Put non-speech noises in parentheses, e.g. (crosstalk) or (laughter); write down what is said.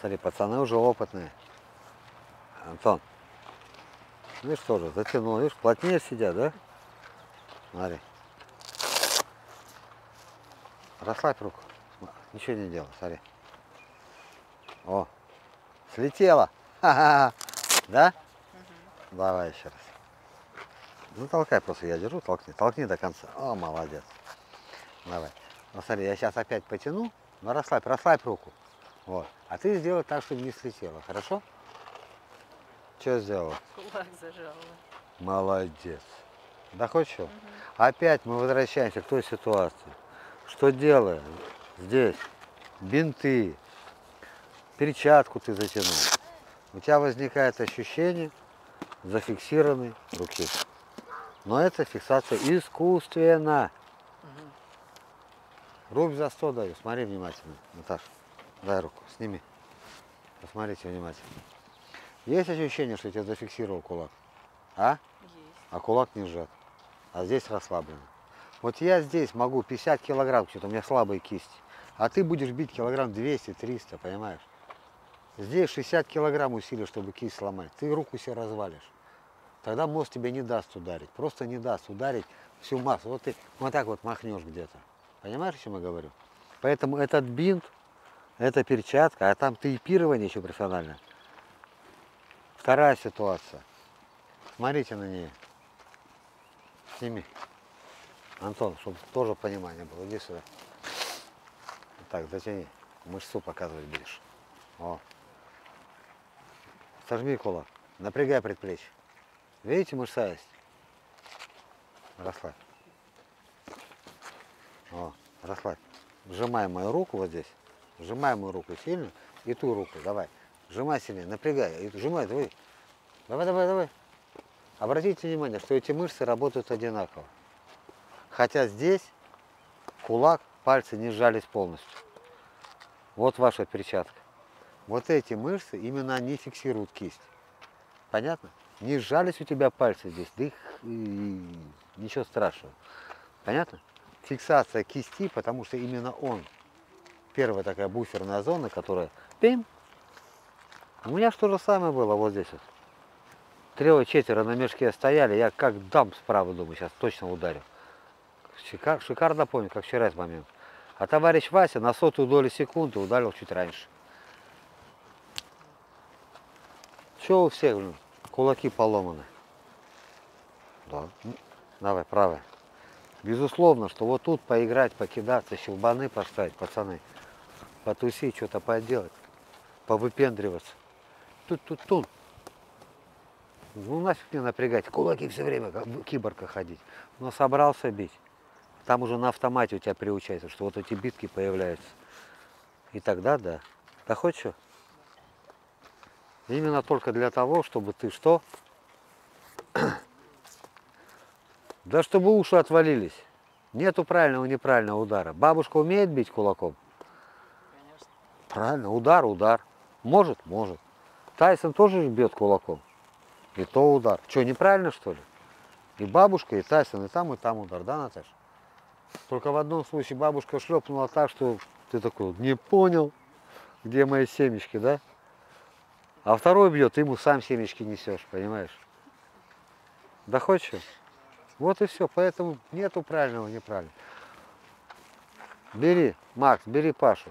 Смотри, пацаны уже опытные. Антон. Видишь, тоже затянул, видишь, плотнее сидят, да? Смотри. Расслабь руку. Ничего не делай, смотри. О, слетела. (laughs) Да? Давай еще раз. Ну, толкай просто, я держу, толкни. Толкни до конца. О, молодец. Давай. Ну, смотри, я сейчас опять потяну, но расслабь, расслабь руку. Вот. А ты сделай так, чтобы не слетело, хорошо? Что сделала? Кулак зажала. Молодец. Хоть что? Опять мы возвращаемся к той ситуации. Что делаем? Здесь бинты, перчатку ты затянул. У тебя возникает ощущение зафиксированной руки. Но это фиксация искусственная. Рубль за 100 даю. Смотри внимательно, Наташа. Дай руку, сними. Посмотрите внимательно. Есть ощущение, что тебя зафиксировал кулак? А? Есть. а кулак не сжат. А здесь расслаблено. Вот я здесь могу 50 килограмм, что-то у меня слабые кисти. А ты будешь бить килограмм 200-300, понимаешь? Здесь 60 килограмм усилий, чтобы кисть сломать. Ты руку себе развалишь. Тогда мозг тебе не даст ударить. Просто не даст ударить всю массу. Вот ты вот так вот махнешь где-то. Понимаешь, о чем я говорю? Поэтому этот бинт, это перчатка, а там тейпирование еще профессиональное. Вторая ситуация. Смотрите на нее. Сними. Антон, чтобы тоже понимание было. Иди сюда. Так, затяни. Мышцу показывать будешь. О. Сожми кулак. Напрягай предплечье. Видите, мышца есть? Расслабь. О, расслабь. Сжимай мою руку вот здесь. Сжимай мою руку сильно. И ту руку. Давай. Сжимай сильнее. Напрягай. Сжимай. Давай. Давай, давай, давай. Обратите внимание, что эти мышцы работают одинаково. Хотя здесь кулак, пальцы не сжались полностью. Вот ваша перчатка. Вот эти мышцы, именно они фиксируют кисть. Понятно? Не сжались у тебя пальцы здесь, да и ничего страшного. Понятно? Фиксация кисти, потому что именно он. Первая такая буферная зона, которая пим. У меня что же самое было вот здесь вот. Трое четверо на мешке стояли, я как дам справа, думаю, сейчас точно ударю. Шикар- шикарно помню, как вчера этот момент. А товарищ Вася на сотую долю секунды ударил чуть раньше. Че у всех, блин, кулаки поломаны? Да. Давай, правая. Безусловно, что вот тут поиграть, покидаться, щелбаны поставить, пацаны. Потусить, что-то поделать, повыпендриваться. Тут-тут-тут. Ну нафиг мне напрягать, кулаки все время, как в киборга ходить. Но собрался бить. Там уже на автомате у тебя приучается, что вот эти битки появляются. И тогда да. Да хоть что? Именно только для того, чтобы ты что? (clears throat) Да чтобы уши отвалились. Нету правильного неправильного удара. Бабушка умеет бить кулаком? Правильно, удар, удар. Может, может. Тайсон тоже же бьет кулаком. И то удар. Что, неправильно что ли? И бабушка, и Тайсон, и там, и там удар, да, Наташа? Только в одном случае бабушка шлепнула так, что ты такой, не понял, где мои семечки, да? А второй бьет, ты ему сам семечки несешь, понимаешь? Да что. Вот и все, поэтому нету правильного, неправильного. Бери, Макс, бери Пашу.